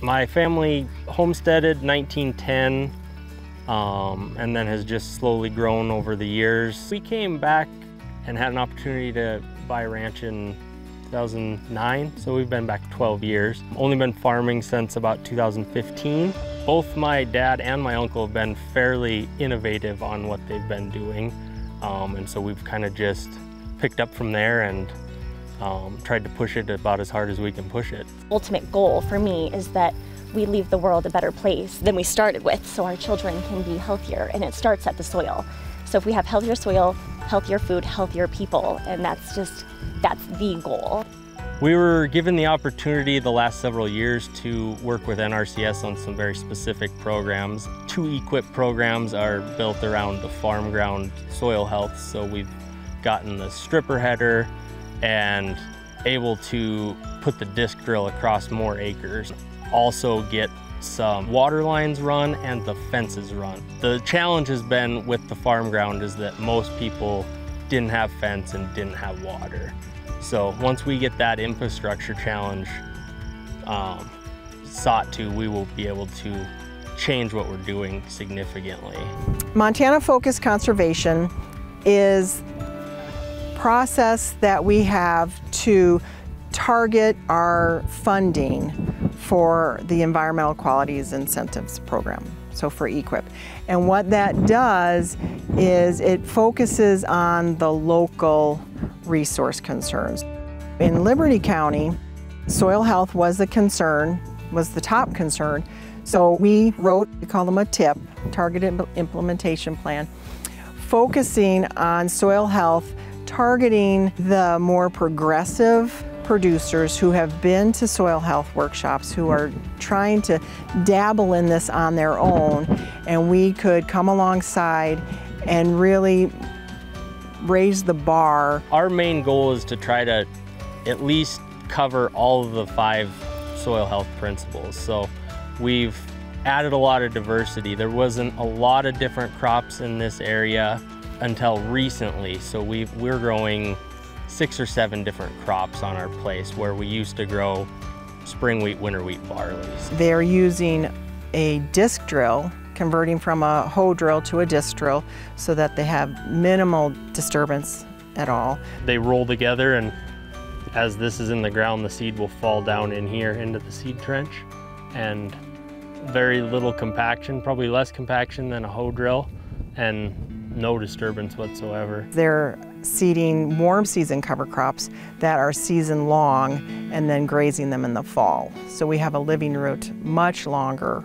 My family homesteaded 1910 um, and then has just slowly grown over the years. We came back and had an opportunity to buy a ranch in 2009, so we've been back 12 years. Only been farming since about 2015. Both my dad and my uncle have been fairly innovative on what they've been doing, um, and so we've kind of just picked up from there and um, tried to push it about as hard as we can push it. Ultimate goal for me is that we leave the world a better place than we started with so our children can be healthier and it starts at the soil. So if we have healthier soil, healthier food, healthier people, and that's just, that's the goal. We were given the opportunity the last several years to work with NRCS on some very specific programs. Two EQIP programs are built around the farm ground soil health, so we've gotten the stripper header and able to put the disc drill across more acres. Also get some water lines run and the fences run. The challenge has been with the farm ground is that most people didn't have fence and didn't have water. So once we get that infrastructure challenge um, sought to, we will be able to change what we're doing significantly. Montana Focus Conservation is process that we have to target our funding for the Environmental Qualities Incentives Program, so for EQIP. And what that does is it focuses on the local resource concerns. In Liberty County, soil health was the concern, was the top concern, so we wrote, we call them a TIP, Targeted Implementation Plan, focusing on soil health, targeting the more progressive producers who have been to soil health workshops who are trying to dabble in this on their own and we could come alongside and really raise the bar. Our main goal is to try to at least cover all of the five soil health principles. So we've added a lot of diversity. There wasn't a lot of different crops in this area until recently. So we we're growing six or seven different crops on our place where we used to grow spring wheat, winter wheat, barley. They're using a disc drill, converting from a hoe drill to a disc drill so that they have minimal disturbance at all. They roll together and as this is in the ground, the seed will fall down in here into the seed trench and very little compaction, probably less compaction than a hoe drill and no disturbance whatsoever. They're seeding warm season cover crops that are season long and then grazing them in the fall. So we have a living root much longer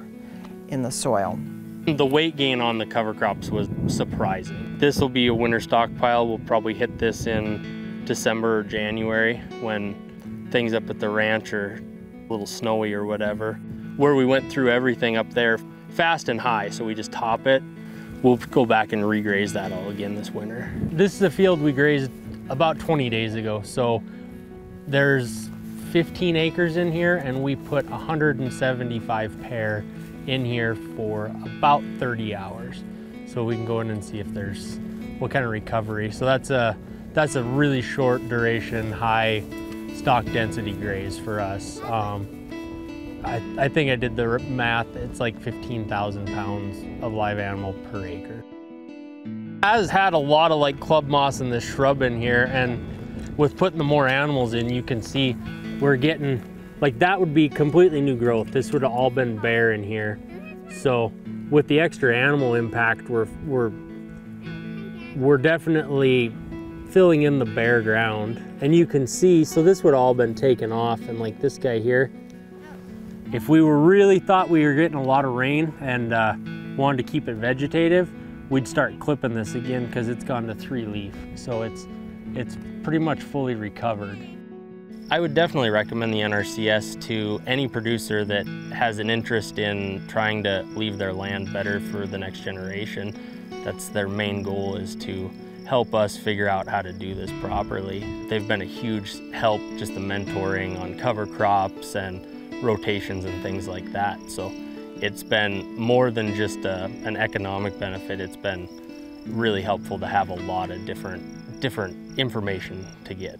in the soil. The weight gain on the cover crops was surprising. This will be a winter stockpile. We'll probably hit this in December or January when things up at the ranch are a little snowy or whatever. Where we went through everything up there fast and high, so we just top it we'll go back and regraze that all again this winter. This is a field we grazed about 20 days ago. So there's 15 acres in here and we put 175 pair in here for about 30 hours. So we can go in and see if there's what kind of recovery. So that's a, that's a really short duration, high stock density graze for us. Um, I, I think I did the math, it's like 15,000 pounds of live animal per acre. Has had a lot of like club moss and this shrub in here and with putting the more animals in, you can see we're getting, like that would be completely new growth. This would have all been bare in here. So with the extra animal impact, we're, we're, we're definitely filling in the bare ground. And you can see, so this would all been taken off and like this guy here, if we were really thought we were getting a lot of rain and uh, wanted to keep it vegetative, we'd start clipping this again because it's gone to three leaf. So it's, it's pretty much fully recovered. I would definitely recommend the NRCS to any producer that has an interest in trying to leave their land better for the next generation. That's their main goal is to help us figure out how to do this properly. They've been a huge help, just the mentoring on cover crops and rotations and things like that. So it's been more than just a, an economic benefit. It's been really helpful to have a lot of different, different information to get.